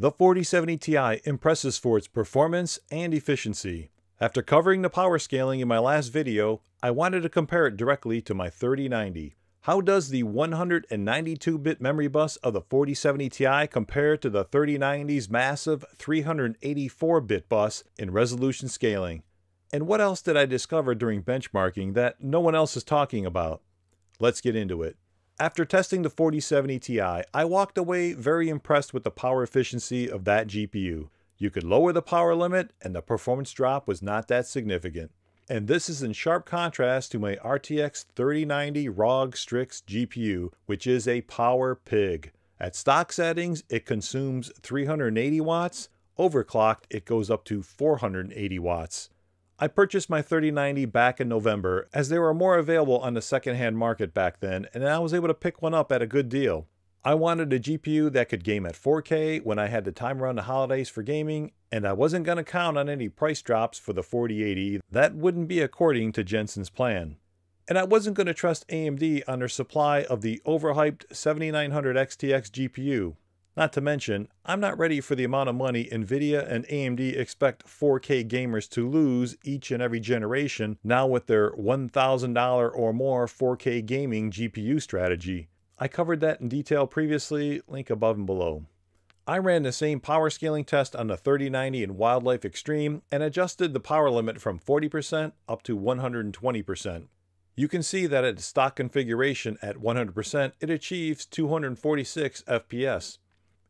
The 4070 Ti impresses for its performance and efficiency. After covering the power scaling in my last video, I wanted to compare it directly to my 3090. How does the 192-bit memory bus of the 4070 Ti compare to the 3090's massive 384-bit bus in resolution scaling? And what else did I discover during benchmarking that no one else is talking about? Let's get into it. After testing the 4070 Ti, I walked away very impressed with the power efficiency of that GPU. You could lower the power limit and the performance drop was not that significant. And this is in sharp contrast to my RTX 3090 ROG Strix GPU, which is a power pig. At stock settings, it consumes 380 watts. Overclocked, it goes up to 480 watts. I purchased my 3090 back in November as they were more available on the secondhand market back then and I was able to pick one up at a good deal. I wanted a GPU that could game at 4K when I had the time around the holidays for gaming and I wasn't going to count on any price drops for the 4080. That wouldn't be according to Jensen's plan. And I wasn't going to trust AMD on their supply of the overhyped 7900 XTX GPU. Not to mention, I'm not ready for the amount of money Nvidia and AMD expect 4K gamers to lose each and every generation now with their $1,000 or more 4K gaming GPU strategy. I covered that in detail previously, link above and below. I ran the same power scaling test on the 3090 in Wildlife Extreme and adjusted the power limit from 40% up to 120%. You can see that at stock configuration at 100% it achieves 246 FPS.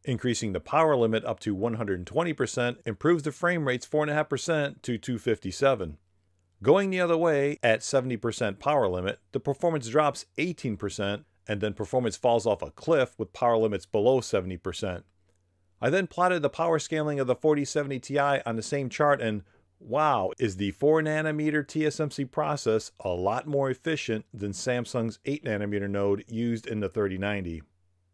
Increasing the power limit up to 120% improves the frame rates 4.5% to 257. Going the other way, at 70% power limit, the performance drops 18% and then performance falls off a cliff with power limits below 70%. I then plotted the power scaling of the 4070 Ti on the same chart and wow, is the 4 nanometer TSMC process a lot more efficient than Samsung's 8 nanometer node used in the 3090.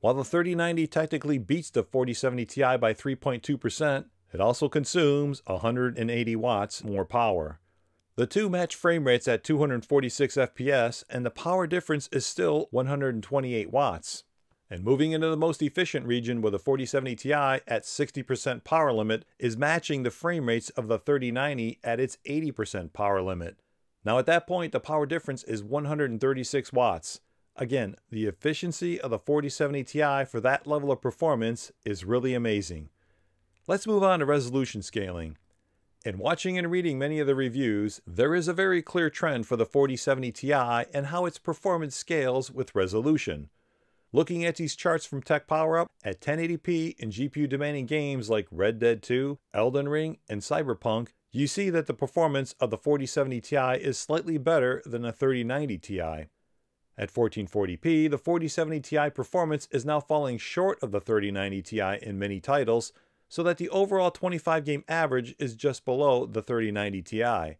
While the 3090 technically beats the 4070 Ti by 3.2%, it also consumes 180 watts more power. The two match frame rates at 246 FPS, and the power difference is still 128 watts. And moving into the most efficient region with the 4070 Ti at 60% power limit is matching the frame rates of the 3090 at its 80% power limit. Now at that point, the power difference is 136 watts. Again, the efficiency of the 4070 Ti for that level of performance is really amazing. Let's move on to resolution scaling. In watching and reading many of the reviews, there is a very clear trend for the 4070 Ti and how its performance scales with resolution. Looking at these charts from Tech PowerUp, at 1080p in GPU demanding games like Red Dead 2, Elden Ring, and Cyberpunk, you see that the performance of the 4070 Ti is slightly better than the 3090 Ti. At 1440p, the 4070 Ti performance is now falling short of the 3090 Ti in many titles, so that the overall 25 game average is just below the 3090 Ti.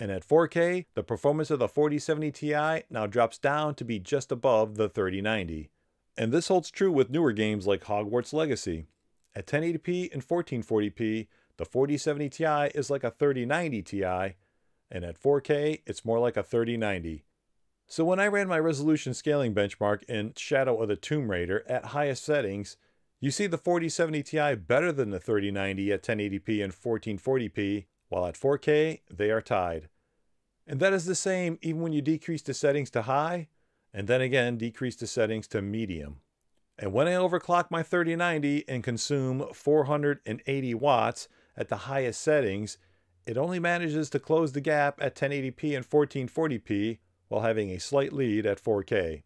And at 4K, the performance of the 4070 Ti now drops down to be just above the 3090. And this holds true with newer games like Hogwarts Legacy. At 1080p and 1440p, the 4070 Ti is like a 3090 Ti, and at 4K, it's more like a 3090. So when I ran my resolution scaling benchmark in Shadow of the Tomb Raider at highest settings, you see the 4070 Ti better than the 3090 at 1080p and 1440p, while at 4K, they are tied. And that is the same even when you decrease the settings to high, and then again decrease the settings to medium. And when I overclock my 3090 and consume 480 watts at the highest settings, it only manages to close the gap at 1080p and 1440p while having a slight lead at 4K.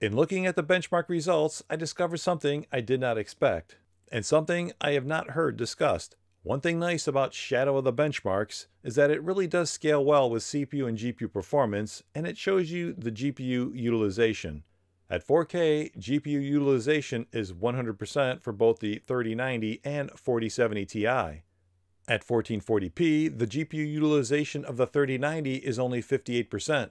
In looking at the benchmark results, I discovered something I did not expect, and something I have not heard discussed. One thing nice about Shadow of the Benchmarks is that it really does scale well with CPU and GPU performance, and it shows you the GPU utilization. At 4K, GPU utilization is 100% for both the 3090 and 4070 Ti. At 1440p, the GPU utilization of the 3090 is only 58%.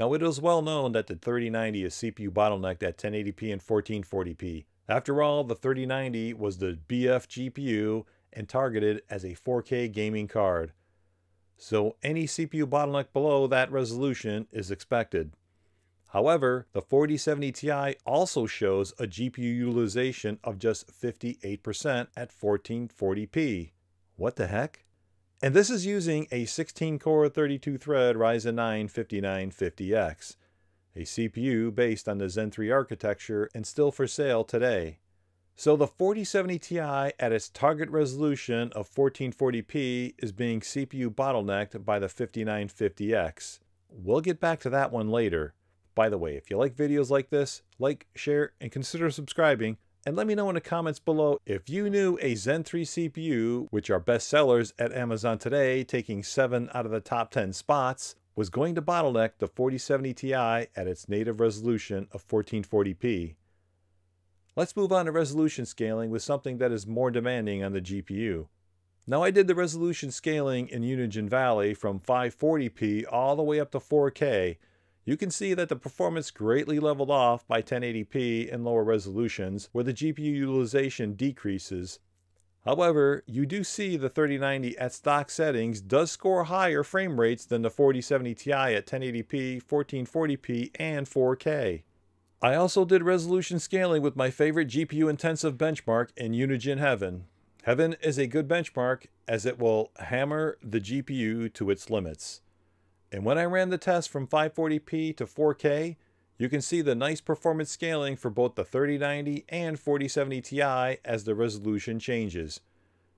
Now it is well known that the 3090 is CPU bottlenecked at 1080p and 1440p. After all, the 3090 was the BF GPU and targeted as a 4K gaming card. So any CPU bottleneck below that resolution is expected. However, the 4070 Ti also shows a GPU utilization of just 58% at 1440p. What the heck? And this is using a 16-core 32-thread Ryzen 9 5950X, a CPU based on the Zen 3 architecture and still for sale today. So the 4070 Ti at its target resolution of 1440p is being CPU bottlenecked by the 5950X. We'll get back to that one later. By the way, if you like videos like this, like, share, and consider subscribing, and let me know in the comments below if you knew a Zen 3 CPU, which are best sellers at Amazon today, taking 7 out of the top 10 spots, was going to bottleneck the 4070 Ti at its native resolution of 1440p. Let's move on to resolution scaling with something that is more demanding on the GPU. Now I did the resolution scaling in Unigine Valley from 540p all the way up to 4K you can see that the performance greatly leveled off by 1080p and lower resolutions, where the GPU utilization decreases. However, you do see the 3090 at stock settings does score higher frame rates than the 4070 Ti at 1080p, 1440p, and 4K. I also did resolution scaling with my favorite GPU intensive benchmark in Unigine Heaven. Heaven is a good benchmark as it will hammer the GPU to its limits. And when I ran the test from 540p to 4K, you can see the nice performance scaling for both the 3090 and 4070 Ti as the resolution changes.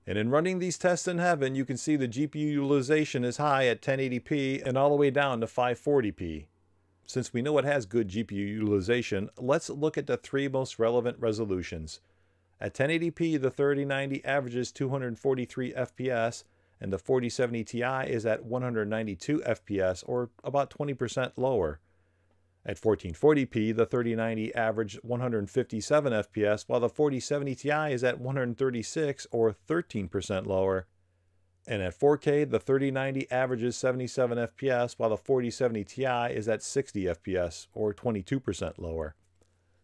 And in running these tests in heaven, you can see the GPU utilization is high at 1080p and all the way down to 540p. Since we know it has good GPU utilization, let's look at the three most relevant resolutions. At 1080p, the 3090 averages 243 FPS and the 4070 Ti is at 192 FPS or about 20% lower. At 1440p, the 3090 averaged 157 FPS, while the 4070 Ti is at 136 or 13% lower. And at 4K, the 3090 averages 77 FPS, while the 4070 Ti is at 60 FPS or 22% lower.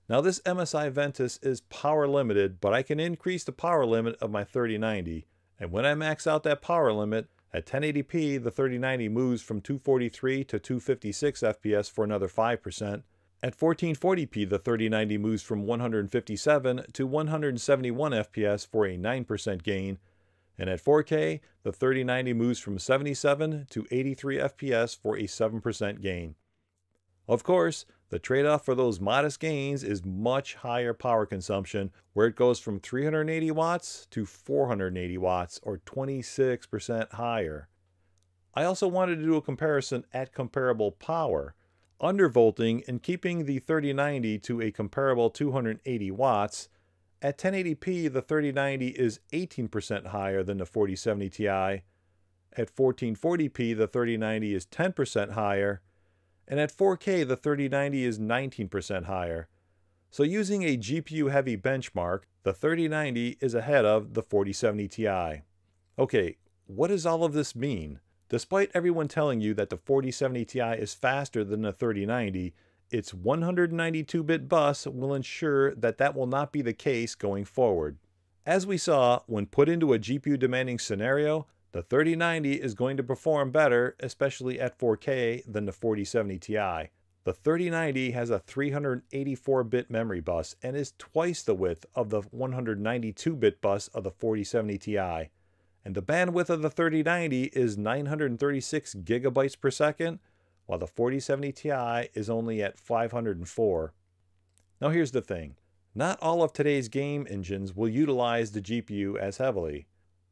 Now this MSI Ventus is power limited, but I can increase the power limit of my 3090. And when I max out that power limit, at 1080p, the 3090 moves from 243 to 256 FPS for another 5%. At 1440p, the 3090 moves from 157 to 171 FPS for a 9% gain. And at 4K, the 3090 moves from 77 to 83 FPS for a 7% gain. Of course, the trade-off for those modest gains is much higher power consumption, where it goes from 380 watts to 480 watts, or 26% higher. I also wanted to do a comparison at comparable power. Undervolting and keeping the 3090 to a comparable 280 watts, at 1080p the 3090 is 18% higher than the 4070 Ti. At 1440p the 3090 is 10% higher, and at 4K the 3090 is 19% higher. So using a GPU-heavy benchmark, the 3090 is ahead of the 4070 Ti. Okay, what does all of this mean? Despite everyone telling you that the 4070 Ti is faster than the 3090, its 192-bit bus will ensure that that will not be the case going forward. As we saw, when put into a GPU-demanding scenario, the 3090 is going to perform better, especially at 4K, than the 4070 Ti. The 3090 has a 384-bit memory bus and is twice the width of the 192-bit bus of the 4070 Ti. And the bandwidth of the 3090 is 936 gigabytes per second, while the 4070 Ti is only at 504. Now here's the thing. Not all of today's game engines will utilize the GPU as heavily.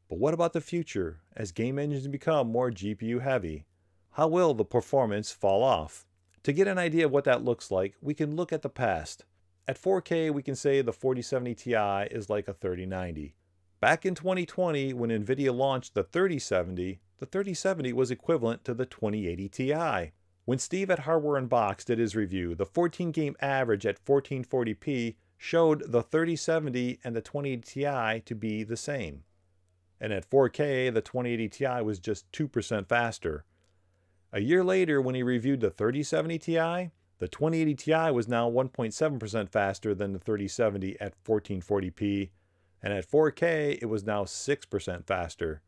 But what about the future as game engines become more GPU heavy? How will the performance fall off? To get an idea of what that looks like, we can look at the past. At 4K, we can say the 4070 Ti is like a 3090. Back in 2020, when NVIDIA launched the 3070, the 3070 was equivalent to the 2080 Ti. When Steve at Hardware Unboxed did his review, the 14 game average at 1440p showed the 3070 and the 2080 Ti to be the same and at 4K, the 2080 Ti was just 2% faster. A year later, when he reviewed the 3070 Ti, the 2080 Ti was now 1.7% faster than the 3070 at 1440p, and at 4K, it was now 6% faster.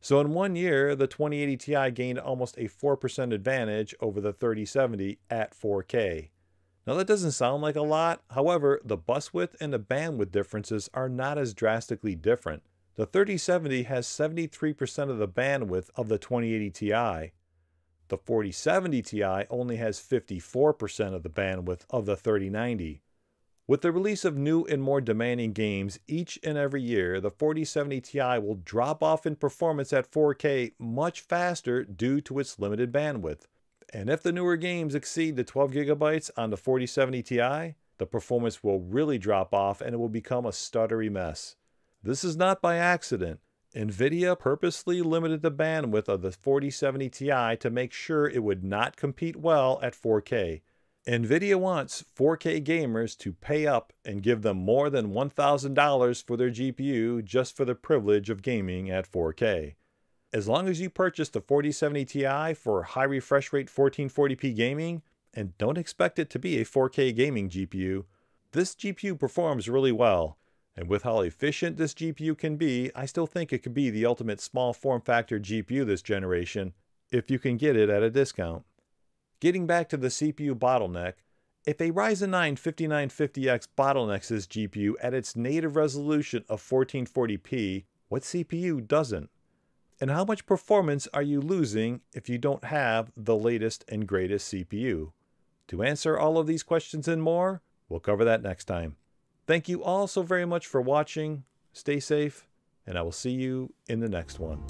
So in one year, the 2080 Ti gained almost a 4% advantage over the 3070 at 4K. Now that doesn't sound like a lot, however, the bus width and the bandwidth differences are not as drastically different. The 3070 has 73% of the bandwidth of the 2080 Ti. The 4070 Ti only has 54% of the bandwidth of the 3090. With the release of new and more demanding games each and every year, the 4070 Ti will drop off in performance at 4K much faster due to its limited bandwidth. And if the newer games exceed the 12 gigabytes on the 4070 Ti, the performance will really drop off and it will become a stuttery mess. This is not by accident. NVIDIA purposely limited the bandwidth of the 4070 Ti to make sure it would not compete well at 4K. NVIDIA wants 4K gamers to pay up and give them more than $1,000 for their GPU just for the privilege of gaming at 4K. As long as you purchase the 4070 Ti for high refresh rate 1440p gaming, and don't expect it to be a 4K gaming GPU, this GPU performs really well. And with how efficient this GPU can be, I still think it could be the ultimate small form factor GPU this generation, if you can get it at a discount. Getting back to the CPU bottleneck, if a Ryzen 9 5950X bottlenecks this GPU at its native resolution of 1440p, what CPU doesn't? And how much performance are you losing if you don't have the latest and greatest CPU? To answer all of these questions and more, we'll cover that next time. Thank you all so very much for watching. Stay safe, and I will see you in the next one.